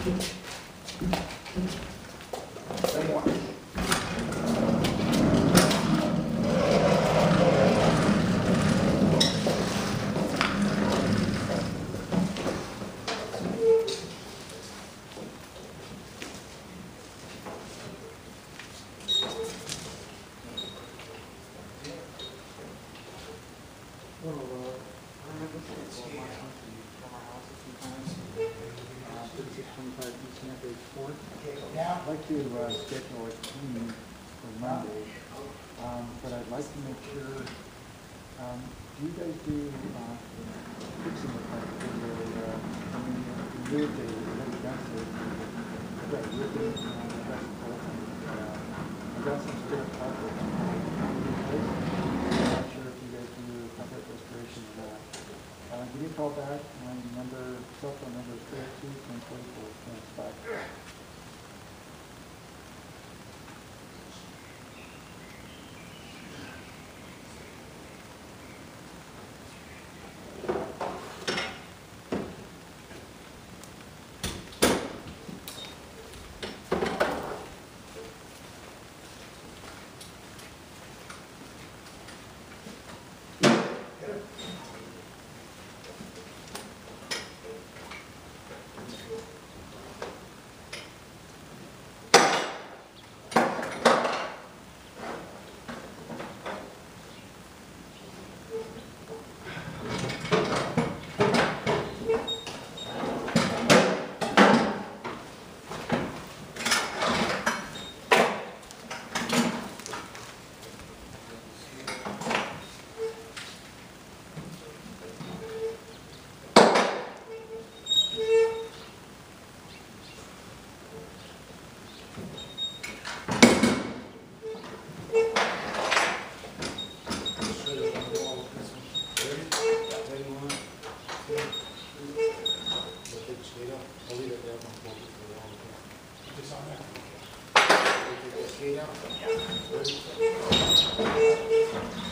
Well, uh, I from my house, uh, Fort. I'd like to, uh, schedule a meeting for Monday, um, but I'd like to make sure, um, do you guys do, uh, fixing the park for the, uh, I mean, the real day, residential, I've got roofing, uh, I've got some, uh, I've got some spare carpet. I'm not sure if you guys do carpet restoration or not. Uh, call back, Thank you.